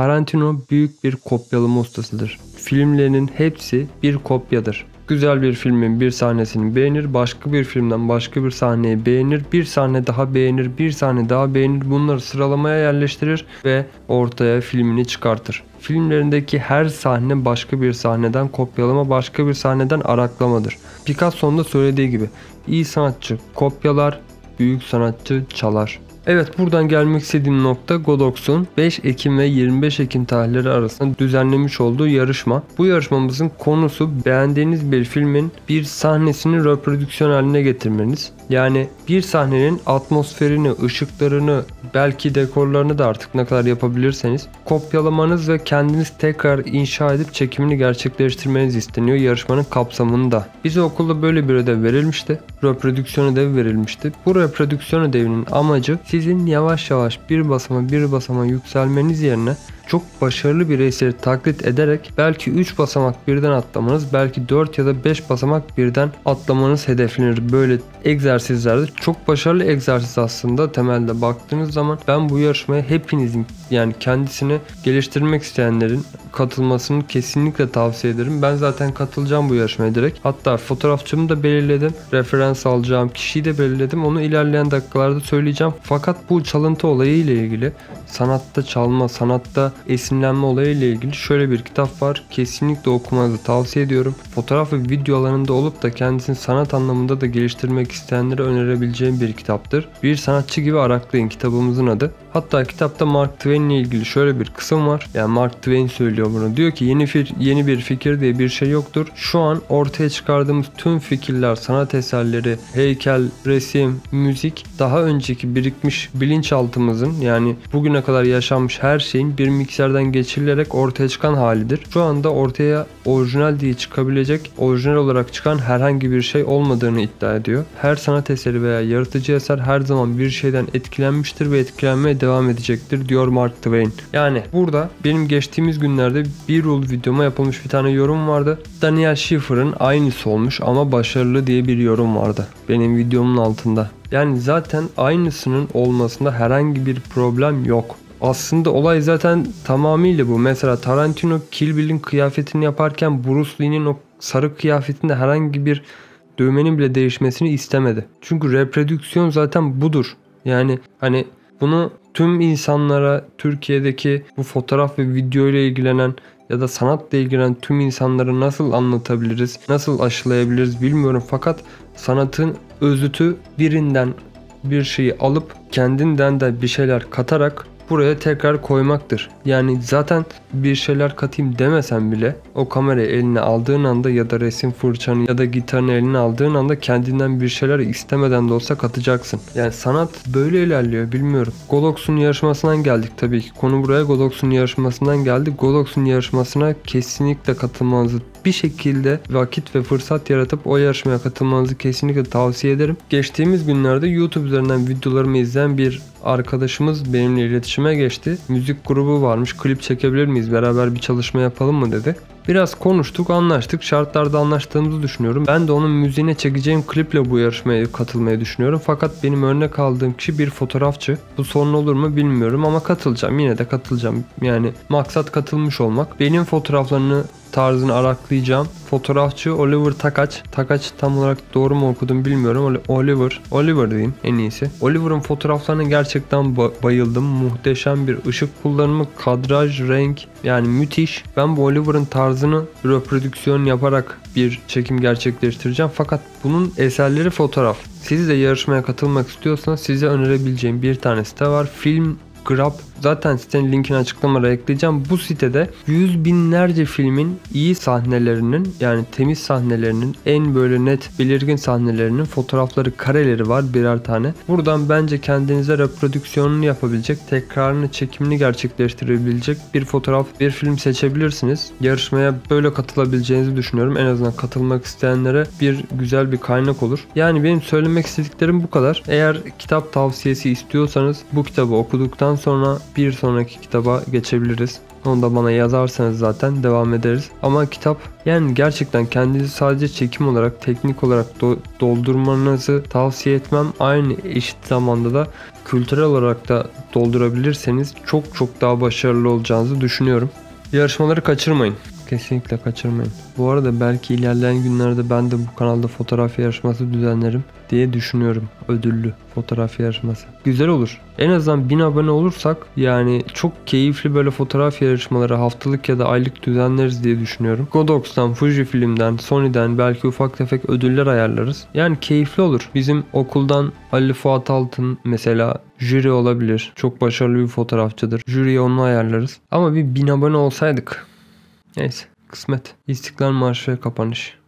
Tarantino büyük bir kopyalama ustasıdır. Filmlerinin hepsi bir kopyadır. Güzel bir filmin bir sahnesini beğenir, başka bir filmden başka bir sahneyi beğenir, bir sahne daha beğenir, bir sahne daha beğenir. Bunları sıralamaya yerleştirir ve ortaya filmini çıkartır. Filmlerindeki her sahne başka bir sahneden kopyalama, başka bir sahneden araklamadır. Picasso'nun da söylediği gibi iyi sanatçı kopyalar, büyük sanatçı çalar. Evet buradan gelmek istediğim nokta Godox'un 5 Ekim ve 25 Ekim tarihleri arasında düzenlemiş olduğu yarışma. Bu yarışmamızın konusu beğendiğiniz bir filmin bir sahnesini reprodüksiyon haline getirmeniz. Yani bir sahnenin atmosferini, ışıklarını, belki dekorlarını da artık ne kadar yapabilirseniz kopyalamanız ve kendiniz tekrar inşa edip çekimini gerçekleştirmeniz isteniyor yarışmanın kapsamında. Bize okulda böyle bir ödev verilmişti. Reprodüksiyon ödevi verilmişti. Bu reprodüksiyon ödevinin amacı sizin yavaş yavaş bir basama bir basama yükselmeniz yerine çok başarılı bir eseri taklit ederek belki 3 basamak birden atlamanız, belki 4 ya da 5 basamak birden atlamanız hedeflenir. Böyle egzersizlerde çok başarılı egzersiz aslında temelde baktığınız zaman ben bu yarışmaya hepinizin yani kendisini geliştirmek isteyenlerin katılmasını kesinlikle tavsiye ederim. Ben zaten katılacağım bu yarışmaya direkt. Hatta fotoğrafçımı da belirledim. Referans alacağım kişiyi de belirledim. Onu ilerleyen dakikalarda söyleyeceğim. Fakat bu çalıntı olayı ile ilgili sanatta çalma, sanatta esinlenme olayı ile ilgili şöyle bir kitap var. Kesinlikle okumanızı tavsiye ediyorum. Fotoğraf ve video alanında olup da kendisini sanat anlamında da geliştirmek isteyenlere önerebileceğim bir kitaptır. Bir sanatçı gibi araklayın kitabımızın adı. Hatta kitapta Mark Twain ile ilgili şöyle bir kısım var. Yani Mark Twain söylüyor bunu. Diyor ki yeni fir yeni bir fikir diye bir şey yoktur. Şu an ortaya çıkardığımız tüm fikirler, sanat eserleri, heykel, resim, müzik daha önceki birikmiş bilinçaltımızın yani bugüne kadar yaşanmış her şeyin bir mikserden geçirilerek ortaya çıkan halidir. Şu anda ortaya orijinal diye çıkabilecek, orijinal olarak çıkan herhangi bir şey olmadığını iddia ediyor. Her sanat eseri veya yaratıcı eser her zaman bir şeyden etkilenmiştir ve etkilenmeye devam edecektir diyor Mark Twain. Yani burada benim geçtiğimiz günlerde bir rule videoma yapılmış bir tane yorum vardı. Daniel Schiffer'ın aynısı olmuş ama başarılı diye bir yorum vardı. Benim videomun altında. Yani zaten aynısının olmasında herhangi bir problem yok. Aslında olay zaten tamamıyla bu. Mesela Tarantino Kill Bill'in kıyafetini yaparken Bruce Lee'nin o sarı kıyafetinde herhangi bir dövmenin bile değişmesini istemedi. Çünkü reprodüksiyon zaten budur. Yani hani bunu tüm insanlara Türkiye'deki bu fotoğraf ve video ile ilgilenen ya da sanatla ilgilenen tüm insanları nasıl anlatabiliriz, nasıl aşılayabiliriz bilmiyorum. Fakat sanatın özütü birinden bir şeyi alıp kendinden de bir şeyler katarak buraya tekrar koymaktır. Yani zaten bir şeyler katayım demesen bile o kamerayı eline aldığın anda ya da resim fırçanı ya da gitarını eline aldığın anda kendinden bir şeyler istemeden de olsa katacaksın. Yani sanat böyle ilerliyor bilmiyorum. Godox'un yarışmasından geldik tabii ki. Konu buraya Godox'un yarışmasından geldi. Godox'un yarışmasına kesinlikle katılmanızı bir şekilde vakit ve fırsat yaratıp o yarışmaya katılmanızı kesinlikle tavsiye ederim. Geçtiğimiz günlerde YouTube üzerinden videolarımı izleyen bir arkadaşımız benimle iletişime geçti. Müzik grubu varmış. Klip çekebilir miyiz? Beraber bir çalışma yapalım mı dedi. Biraz konuştuk, anlaştık. Şartlarda anlaştığımızı düşünüyorum. Ben de onun müziğine çekeceğim kliple bu yarışmaya katılmayı düşünüyorum. Fakat benim örnek aldığım kişi bir fotoğrafçı. Bu sorun olur mu bilmiyorum ama katılacağım. Yine de katılacağım. Yani maksat katılmış olmak. Benim fotoğraflarını tarzını araklayacağım. Fotoğrafçı Oliver Takaç. Takaç tam olarak doğru mu okudum bilmiyorum. Oliver. Oliver diyeyim en iyisi. Oliver'ın fotoğraflarına gerçekten ba- bayıldım. Muhteşem bir ışık kullanımı, kadraj, renk yani müthiş. Ben bu Oliver'ın tarzını reprodüksiyon yaparak bir çekim gerçekleştireceğim. Fakat bunun eserleri fotoğraf. Siz de yarışmaya katılmak istiyorsanız size önerebileceğim bir tane site var. Film Grab zaten sitenin linkini açıklamada ekleyeceğim. Bu sitede yüz binlerce filmin iyi sahnelerinin yani temiz sahnelerinin en böyle net belirgin sahnelerinin fotoğrafları kareleri var birer tane. Buradan bence kendinize reprodüksiyonunu yapabilecek, tekrarını çekimini gerçekleştirebilecek bir fotoğraf, bir film seçebilirsiniz. Yarışmaya böyle katılabileceğinizi düşünüyorum. En azından katılmak isteyenlere bir güzel bir kaynak olur. Yani benim söylemek istediklerim bu kadar. Eğer kitap tavsiyesi istiyorsanız bu kitabı okuduktan sonra bir sonraki kitaba geçebiliriz. Onu da bana yazarsanız zaten devam ederiz. Ama kitap yani gerçekten kendinizi sadece çekim olarak, teknik olarak do- doldurmanızı tavsiye etmem. Aynı eşit zamanda da kültürel olarak da doldurabilirseniz çok çok daha başarılı olacağınızı düşünüyorum. Yarışmaları kaçırmayın. Kesinlikle kaçırmayın. Bu arada belki ilerleyen günlerde ben de bu kanalda fotoğraf yarışması düzenlerim diye düşünüyorum. Ödüllü fotoğraf yarışması. Güzel olur. En azından 1000 abone olursak yani çok keyifli böyle fotoğraf yarışmaları haftalık ya da aylık düzenleriz diye düşünüyorum. Godox'tan, Fujifilm'den, Sony'den belki ufak tefek ödüller ayarlarız. Yani keyifli olur. Bizim okuldan Ali Fuat Altın mesela jüri olabilir. Çok başarılı bir fotoğrafçıdır. Jüriye onu ayarlarız. Ama bir 1000 abone olsaydık Neyse kısmet. İstiklal Marşı ve kapanış.